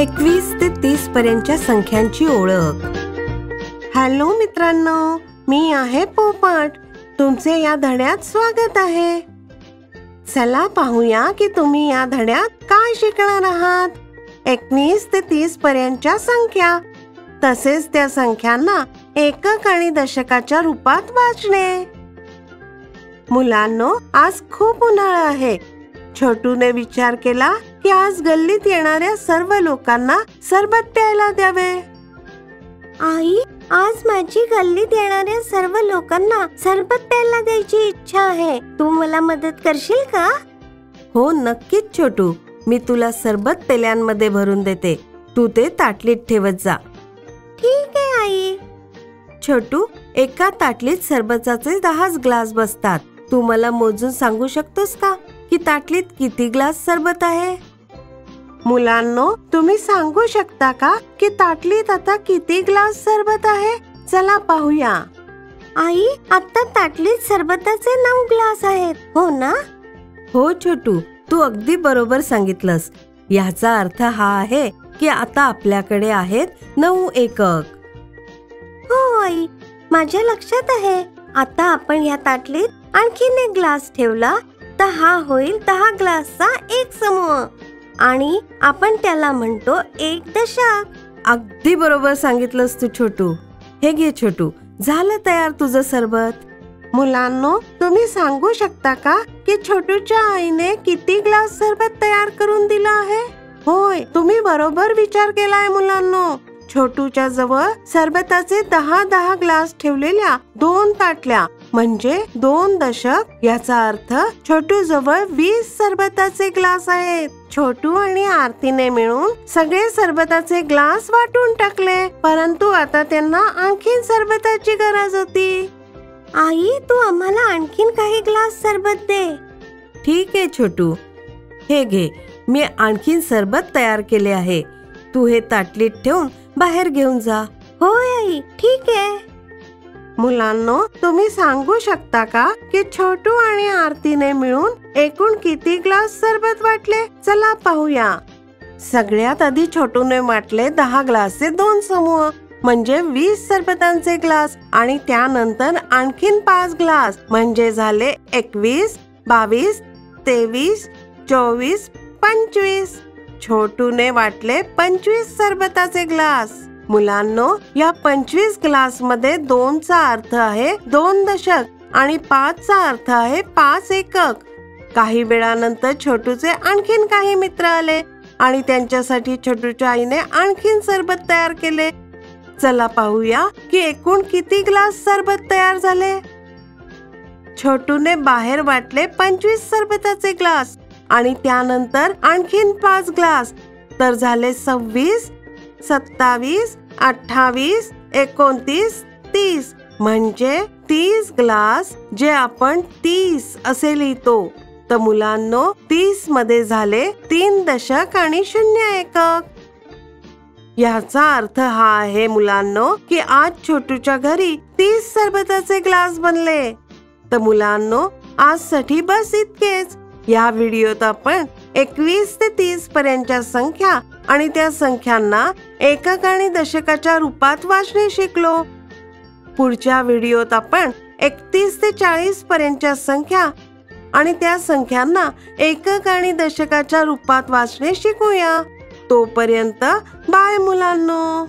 एकवीस ते तीस पर्यंतच्या संख्यांची ओळख. हॅलो मित्रांनो मी आहे पोपट. तुमचे या धड्यात स्वागत आहे. चला पाहूया की तुम्ही या धड्यात काय शिकणार आहात. एकवीस ते तीस पर्यंतच्या संख्या. तसेच त्या संख्यांना एकक आणि दशकाच्या रूपात वाचणे. मुलांनो आज खूप उन्हाळा आहे. छोटूने विचार केला की आज गल्लीत येणाऱ्या सर्व लोकांना सरबत प्यायला द्यावे. आई आज माझी गल्लीत येणाऱ्या सर्व लोकांना सरबत प्यायला द्यायची इच्छा आहे. तू मला मदत करशील का? हो नक्कीच छोटू. मी तुला सरबत पेल्यांमध्ये भरून देते. तू ते ताटलीत ठेवत जा. ठीक आहे आई. छोटू एका ताटलीत सरबताचे दहाच ग्लास बसतात. तू मला मोजून सांगू शकतोस का की ताटलीत किती ग्लास सरबत आहे? मुलांनो तुम्ही सांगू शकता का की ताटलीत आता किती ग्लास सरबत आहे? चला पाहूया. आई आता ताटलीत सरबताचे नऊ ग्लास आहेत हो ना? हो छोटू तू अगदी बरोबर सांगितलंस. याचा अर्थ हा आहे की आता आपल्याकडे आहेत नऊ एकक. हो आई माझ्या लक्षात आहे. आता आपण या ताटलीत आणखीन एक ग्लास ठेवला तर हा होईल दहा ग्लासचा एक समूह. आणि आपण त्याला म्हणतो एक दशक अगदी बरोबर सांगितलंस तू छोटू. हे घे छोटू. झालं तयार तुझं सरबत. मुलांनो तुम्ही सांगू शकता का की छोटूच्या आईने किती ग्लास सरबत तयार करून दिलं आहे? होय तुम्ही बरोबर विचार केलाय मुलांनो. छोटूच्या जवळ सरबताचे दहा दहा ग्लास ठेवलेल्या दोन ताटल्या म्हणजे दोन दशक याचा अर्थ छोटू जवळ वीस सरबताचे ग्लास आहेत. छोटू आणि आरतीने मिळून सगळे सरबताचे ग्लास वाटून टाकले परंतु आता त्यांना आणखीन सरबताची गरज होती. आई तू आम्हाला आणखीन काही ग्लास सरबत दे. ठीक आहे छोटू. हे घे मी आणखीन सरबत तयार केले आहे. तू हे ताटलीत ठेवून बाहेर घेऊन जा. होय आई. ठीक आहे. मुलांनो तुम्ही सांगू शकता का की छोटू आणि आरतीने मिळून एकूण किती ग्लास सरबत वाटले? चला पाहूया. सगळ्यात आधी छोटूने वाटले दहा ग्लासचे दोन समूह म्हणजे वीस सरबतांचे ग्लास आणि त्यानंतर आणखीन पाच ग्लास म्हणजे झाले एकवीस बावीस तेवीस चोवीस पंचवीस. छोटूने वाटले पंचवीस सरबताचे ग्लास. मुलांनो या पंचवीस क्लासमध्ये दोनचा अर्थ आहे दोन दशक आणि पाचचा अर्थ आहे पाच एकक. काही वेळानंतर छोटूचे आणखीन काही मित्र आले आणि त्यांच्यासाठी छोटूच्या आईने आणखीन सरबत तयार केले. चला पाहूया की एकूण किती ग्लास सरबत तयार झाले? छोटूने बाहेर वाटले पंचवीस सरबताचे ग्लास आणि त्यानंतर आणखीन पाच ग्लास. तर झाले सव्वीस सत्तावीस अठ्ठावीस एकोणतीस तीस. म्हणजे तीस ग्लास जे आपण तीस असे लिहितो. तर मुलांनो तीसमध्ये झाले तीन दशक आणि शून्य एकक. याचा अर्थ हा आहे मुलांनो की आज छोटूच्या घरी तीस सरबताचे ग्लास बनले. तर मुलांनो आजसाठी बस इतकेच. या व्हिडिओत आपण एकवीस ते तीस पर्यंतच्या संख्या आणि त्या संख्यांना एकक आणि दशकाच्या रूपात वाचणे शिकलो. पुढच्या व्हिडिओत आपण एकतीस ते चाळीस पर्यंतच्या संख्या आणि त्या संख्यांना एकक आणि दशकाच्या रूपात वाचणे शिकूया. तोपर्यंत बाय मुलांनो!